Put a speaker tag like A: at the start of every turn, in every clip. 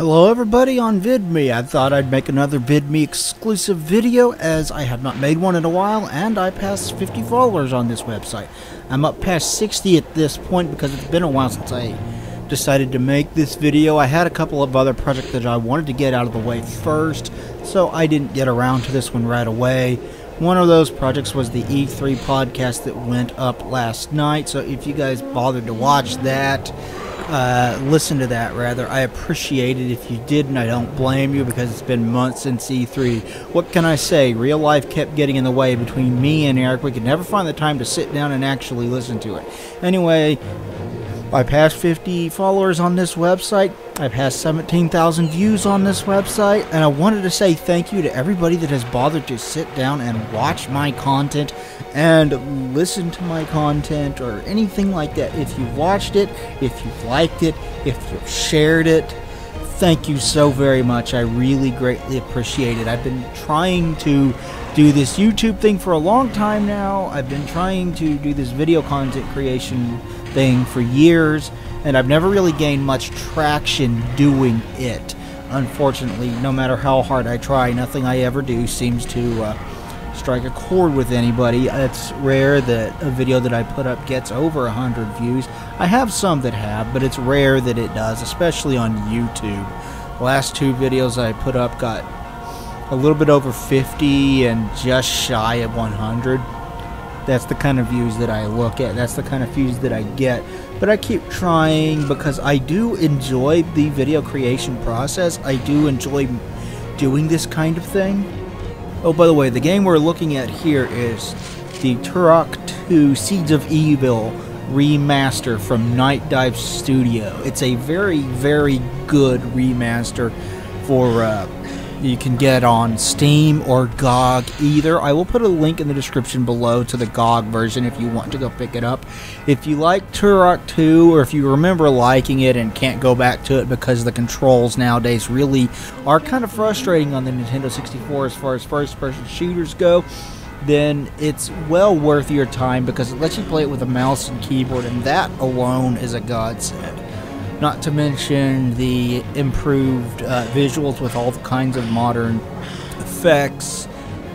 A: Hello everybody on VidMe. I thought I'd make another VidMe exclusive video as I have not made one in a while and I passed 50 followers on this website. I'm up past 60 at this point because it's been a while since I decided to make this video. I had a couple of other projects that I wanted to get out of the way first, so I didn't get around to this one right away. One of those projects was the E3 podcast that went up last night, so if you guys bothered to watch that, uh, listen to that rather. I appreciate it if you did, and I don't blame you because it's been months since E3. What can I say? Real life kept getting in the way between me and Eric. We could never find the time to sit down and actually listen to it. Anyway, I passed 50 followers on this website. I passed 17,000 views on this website. And I wanted to say thank you to everybody that has bothered to sit down and watch my content and listen to my content or anything like that. If you've watched it, if you've liked it, if you've shared it, thank you so very much. I really greatly appreciate it. I've been trying to do this YouTube thing for a long time now. I've been trying to do this video content creation thing for years, and I've never really gained much traction doing it. Unfortunately, no matter how hard I try, nothing I ever do seems to uh, strike a chord with anybody. It's rare that a video that I put up gets over 100 views. I have some that have, but it's rare that it does, especially on YouTube. The last two videos I put up got a little bit over 50 and just shy of 100 that's the kind of views that I look at. That's the kind of views that I get. But I keep trying because I do enjoy the video creation process. I do enjoy doing this kind of thing. Oh, by the way, the game we're looking at here is the Turok 2 Seeds of Evil remaster from Night Dive Studio. It's a very, very good remaster for uh, you can get on Steam or GOG either. I will put a link in the description below to the GOG version if you want to go pick it up. If you like Turok 2 or if you remember liking it and can't go back to it because the controls nowadays really are kind of frustrating on the Nintendo 64 as far as first person shooters go, then it's well worth your time because it lets you play it with a mouse and keyboard, and that alone is a godsend. Not to mention the improved uh, visuals with all the kinds of modern effects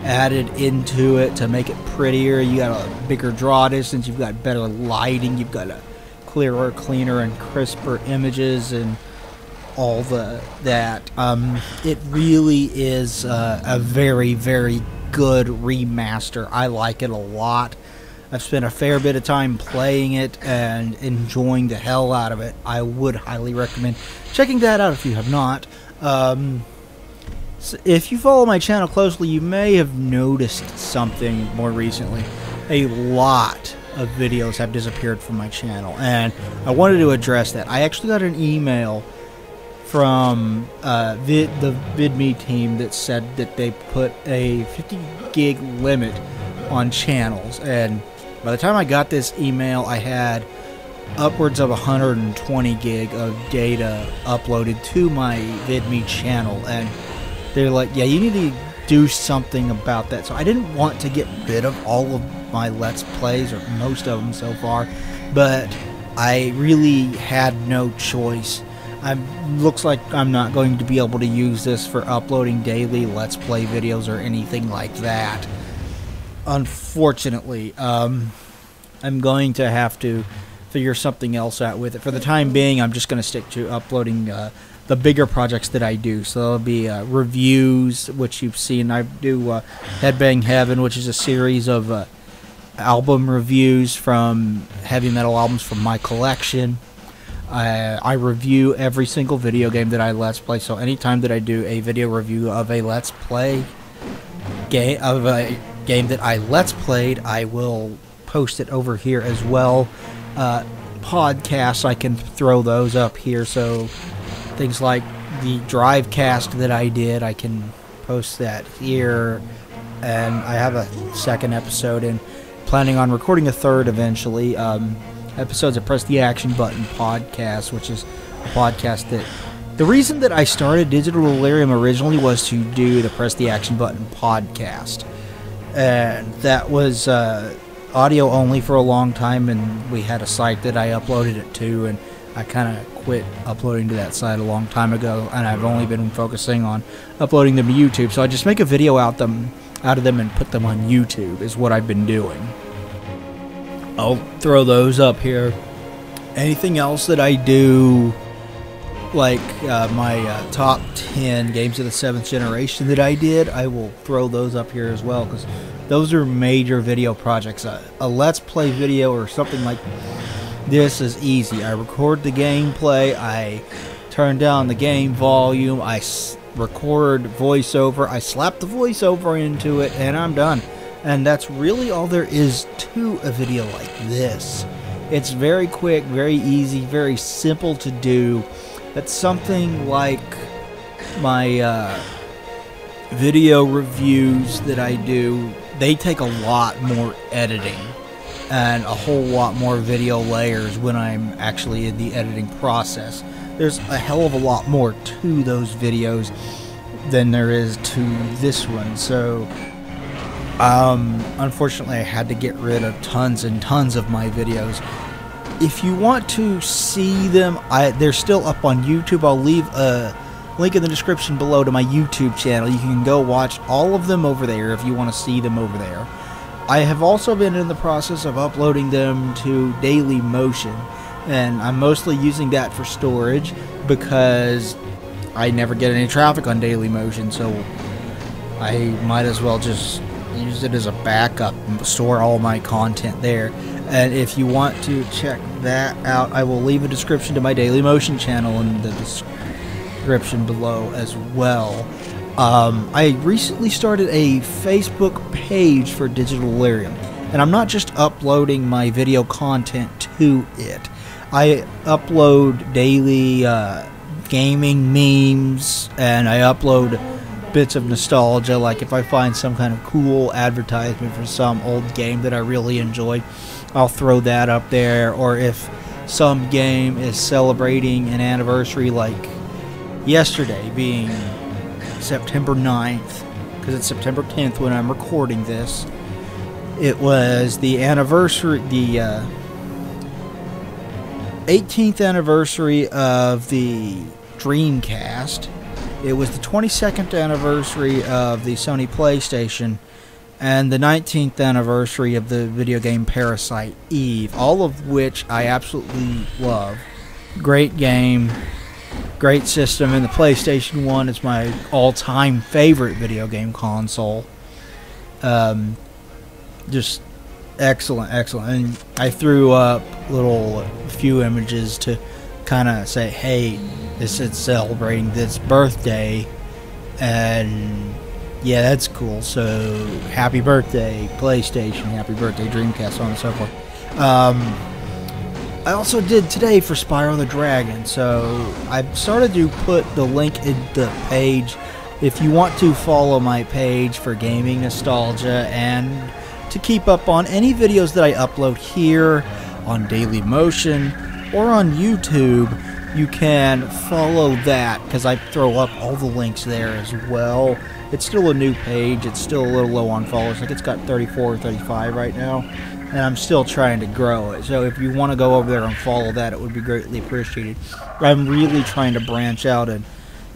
A: added into it to make it prettier. You got a bigger draw distance, you've got better lighting, you've got a clearer, cleaner, and crisper images, and all the that. Um, it really is uh, a very, very good remaster. I like it a lot. I've spent a fair bit of time playing it and enjoying the hell out of it. I would highly recommend checking that out if you have not. Um, so if you follow my channel closely, you may have noticed something more recently. A lot of videos have disappeared from my channel, and I wanted to address that. I actually got an email from uh, vid, the VidMe team that said that they put a 50 gig limit on channels, and by the time I got this email, I had upwards of 120 gig of data uploaded to my VidMe channel, and they're like, "Yeah, you need to do something about that." So I didn't want to get rid of all of my Let's Plays or most of them so far, but I really had no choice. I looks like I'm not going to be able to use this for uploading daily Let's Play videos or anything like that unfortunately. Um, I'm going to have to figure something else out with it. For the time being, I'm just going to stick to uploading uh, the bigger projects that I do. So there'll be uh, reviews, which you've seen. I do uh, Headbang Heaven, which is a series of uh, album reviews from heavy metal albums from my collection. I, I review every single video game that I Let's Play. So anytime that I do a video review of a Let's Play game of a game that I Let's Played, I will post it over here as well. Uh, podcasts, I can throw those up here. So things like the drive cast that I did, I can post that here. And I have a second episode and planning on recording a third eventually. Um, episodes of Press the Action Button podcast, which is a podcast that the reason that I started Digital Delirium originally was to do the Press the Action Button podcast and that was uh, audio only for a long time. And we had a site that I uploaded it to, and I kind of quit uploading to that site a long time ago, and I've only been focusing on uploading them to YouTube. So I just make a video out them out of them and put them on YouTube is what I've been doing. I'll throw those up here. Anything else that I do, like uh, my uh, top 10 games of the seventh generation that I did, I will throw those up here as well because those are major video projects. A, a Let's Play video or something like this is easy. I record the gameplay, I turn down the game volume, I record voiceover, I slap the voiceover into it, and I'm done. And that's really all there is to a video like this. It's very quick, very easy, very simple to do. It's something like my uh, video reviews that I do, they take a lot more editing and a whole lot more video layers when I'm actually in the editing process. There's a hell of a lot more to those videos than there is to this one. So, um, unfortunately, I had to get rid of tons and tons of my videos. If you want to see them, I, they're still up on YouTube. I'll leave a link in the description below to my YouTube channel. You can go watch all of them over there if you want to see them over there. I have also been in the process of uploading them to Daily Motion, and I'm mostly using that for storage because I never get any traffic on Daily Motion, so I might as well just use it as a backup and store all my content there. And if you want to check that out, I will leave a description to my Daily Motion channel in the description below as well. Um, I recently started a Facebook page for Digital Delirium, and I'm not just uploading my video content to it. I upload daily uh, gaming memes, and I upload bits of nostalgia. Like if I find some kind of cool advertisement for some old game that I really enjoy, I'll throw that up there. Or if some game is celebrating an anniversary, like yesterday being September 9th, because it's September 10th when I'm recording this. It was the anniversary, the uh, 18th anniversary of the Dreamcast. It was the 22nd anniversary of the Sony PlayStation and the 19th anniversary of the video game Parasite Eve, all of which I absolutely love. Great game, great system, and the PlayStation 1 is my all time favorite video game console. Um, just excellent, excellent. And I threw up little few images to kind of say, hey, this is celebrating this birthday, and yeah, that's cool. So happy birthday, PlayStation! Happy birthday, Dreamcast, so on and so forth. Um, I also did today for Spyro the Dragon, so I started to put the link in the page if you want to follow my page for gaming nostalgia and to keep up on any videos that I upload here on Daily Motion or on YouTube, you can follow that because I throw up all the links there as well. It's still a new page, it's still a little low on followers, like it's got 34 or 35 right now and I'm still trying to grow it. So if you want to go over there and follow that, it would be greatly appreciated. I'm really trying to branch out and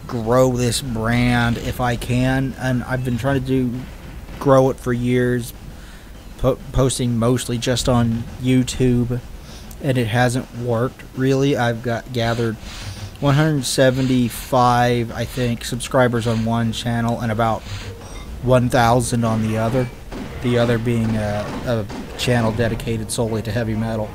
A: grow this brand if I can, and I've been trying to do grow it for years, po posting mostly just on YouTube, and it hasn't worked really. I've got gathered 175, I think, subscribers on one channel and about 1,000 on the other the other being a, a channel dedicated solely to heavy metal.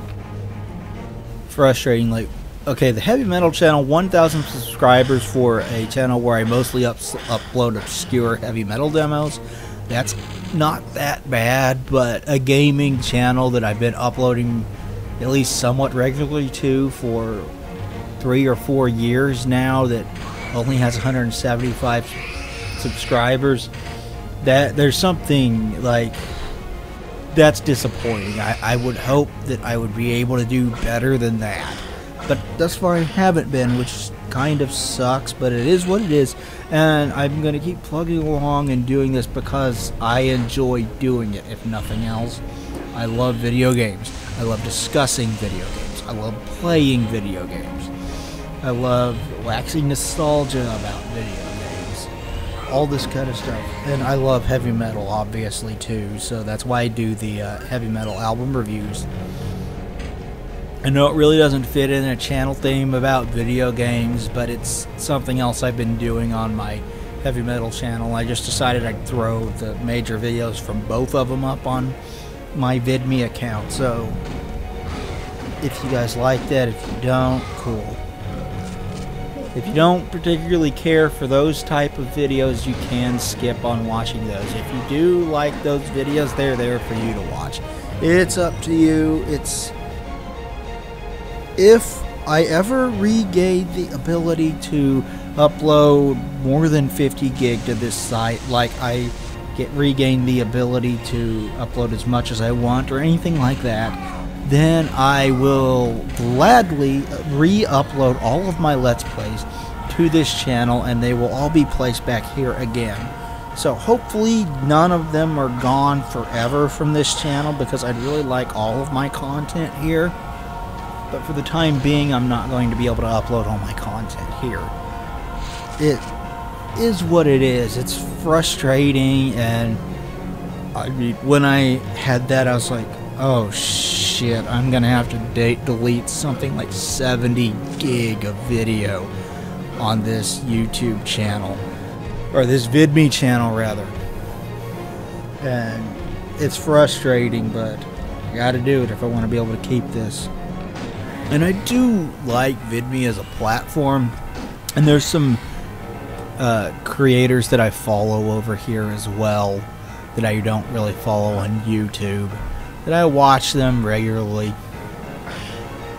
A: Frustrating, like, okay, the heavy metal channel, 1,000 subscribers for a channel where I mostly up, upload obscure heavy metal demos. That's not that bad, but a gaming channel that I've been uploading at least somewhat regularly to for three or four years now that only has 175 subscribers that there's something like that's disappointing. I, I would hope that I would be able to do better than that. But thus far I haven't been, which kind of sucks, but it is what it is. And I'm going to keep plugging along and doing this because I enjoy doing it, if nothing else. I love video games. I love discussing video games. I love playing video games. I love waxing nostalgia about video games. All this kind of stuff. And I love heavy metal, obviously, too. So that's why I do the uh, heavy metal album reviews. I know it really doesn't fit in a channel theme about video games, but it's something else I've been doing on my heavy metal channel. I just decided I'd throw the major videos from both of them up on my VidMe account. So if you guys like that, if you don't, cool. If you don't particularly care for those type of videos, you can skip on watching those. If you do like those videos, they're there for you to watch. It's up to you. It's if I ever regain the ability to upload more than 50 gig to this site, like I get regain the ability to upload as much as I want or anything like that, then I will gladly re-upload all of my Let's Plays to this channel and they will all be placed back here again. So hopefully none of them are gone forever from this channel because I'd really like all of my content here. But for the time being, I'm not going to be able to upload all my content here. It is what it is. It's frustrating and I mean, when I had that, I was like, oh shit, I'm gonna have to delete something like 70 gig of video on this YouTube channel, or this VidMe channel rather. And it's frustrating, but I gotta do it if I want to be able to keep this. And I do like VidMe as a platform, and there's some uh, creators that I follow over here as well that I don't really follow on YouTube. That I watch them regularly.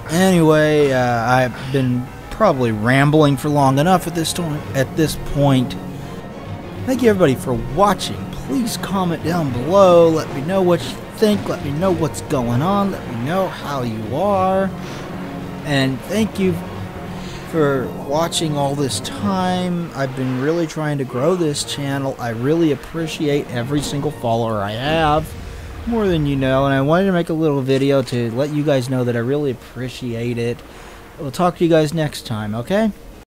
A: Anyway, uh, I've been probably rambling for long enough at this time. At this point, thank you everybody for watching. Please comment down below. Let me know what you think. Let me know what's going on. Let me know how you are. And thank you for watching all this time. I've been really trying to grow this channel. I really appreciate every single follower I have, more than you know, and I wanted to make a little video to let you guys know that I really appreciate it. We'll talk to you guys next time, okay?